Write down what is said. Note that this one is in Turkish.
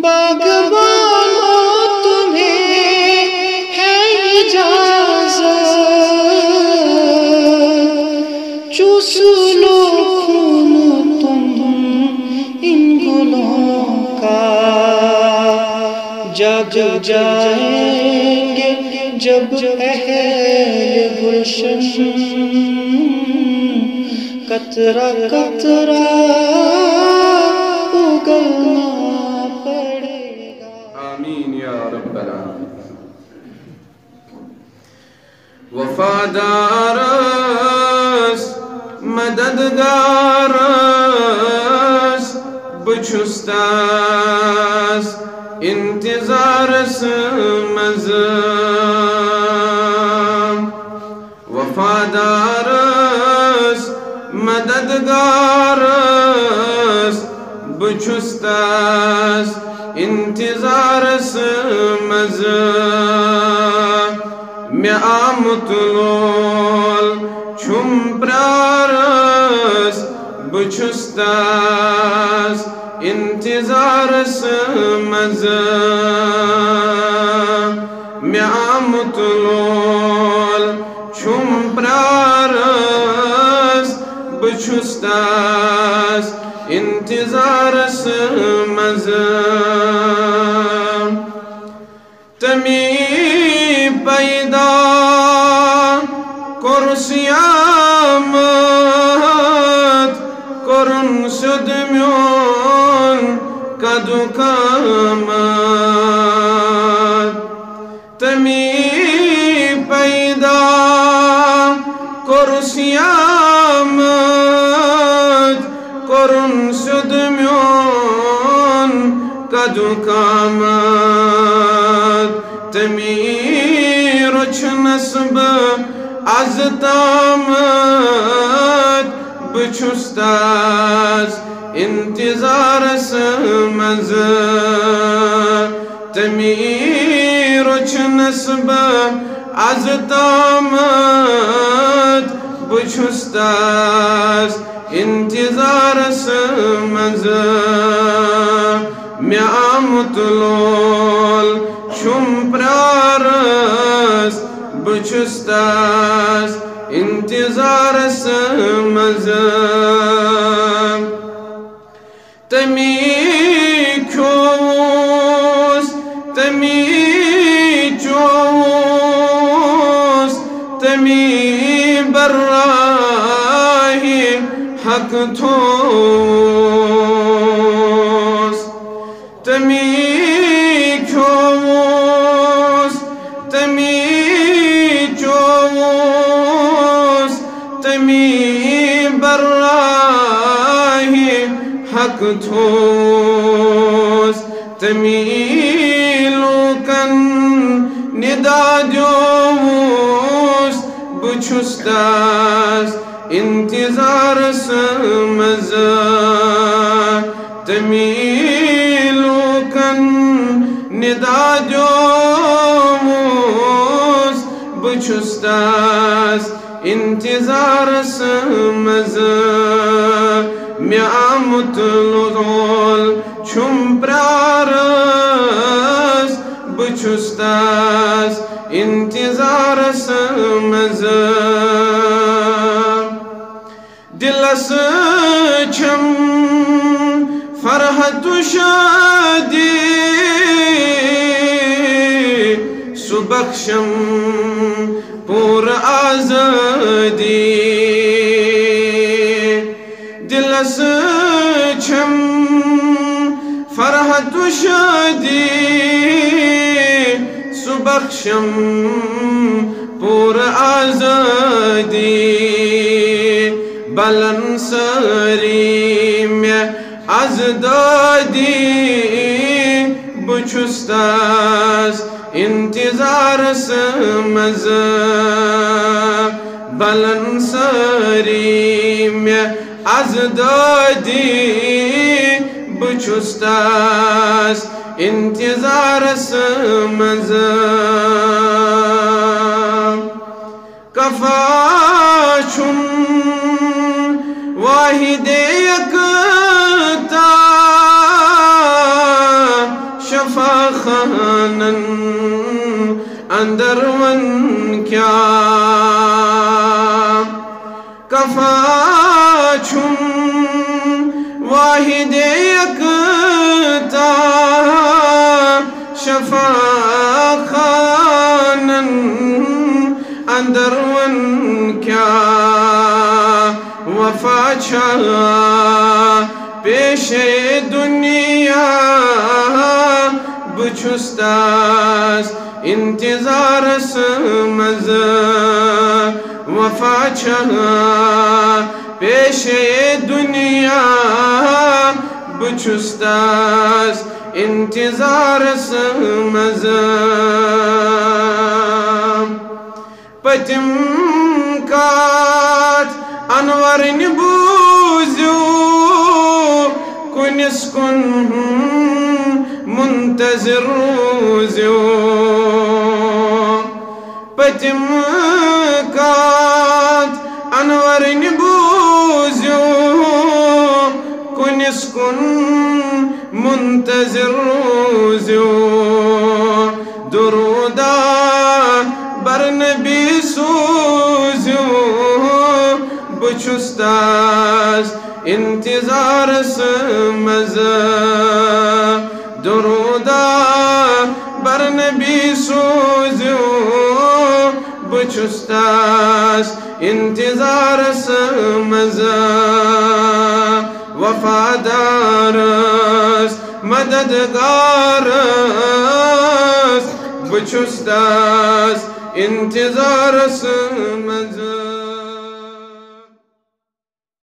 باغبانو تمہیں ہے اجازت۔ چوس لو تم ان کا جائیں گے جب اہل گلشن۔ کترا کترا اگل وفادارس مددگارس بچستاس انتظارس مزم وفادارس مددگارس بچستاس انتظارس مزم مے آمت لول، چھم پرارس بچستاس انتظارس مزا مے آمت لول، چھم پرارس بچستاس انتظارس مزا تمی siyamet Korun südmyon kadukamat Temi peyda Korun siyamet Korun südmyon kadukamat Temi roç nasbı አዝጣመት ብቹስታዝ እንቲዛር ስመዝ ተሚሮች ነስበ አዝጣመት ብቹስታዝ እንቲዛር ስመዝ ሚያምትሎል ሹም بچست انتظار سمزم تمی کوس تمی جوس تمی براهی حق تو. حق تھوس تمی لوٗکن نِدا دیوٗس بہٕ چھُس تس انتظارس منٛز تمی لوٗکن نِدا دیوٗس مےٚ آمُت لول چھُم پرٛارس بہٕ چھُس تس انتظارس منٛز دِلس چھم، فرحت شادی. سُہ بخشم پوٗرٕ آزٲدی نسچم فرحت و شادی سبخشم پر آزادی بلن سریم از دادی بچست است انتظار سمز بلن سریم az dadi buçustas intizarası mazam kafaçum vahide yakta şafahanan andar vanka kafaçum چھم واحد یکتا شفا خانن اندر ون کیا وفا چھا پیش دنیا بچستاس انتظار اسمز وفا چھا۔ پیشے دنیا بچستاس انتظار سمزم پتم کات انور نبوزو کنس کن منتظر روزو پتم کات duruda بر نبی سوزم بچست است انتظار سمز درودا بر نبی سوزم بچست است انتظار سمز وفادار است مددگار است Kuç ustaz intizarısın mezun